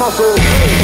muscle.